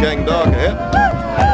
gang dog ahead.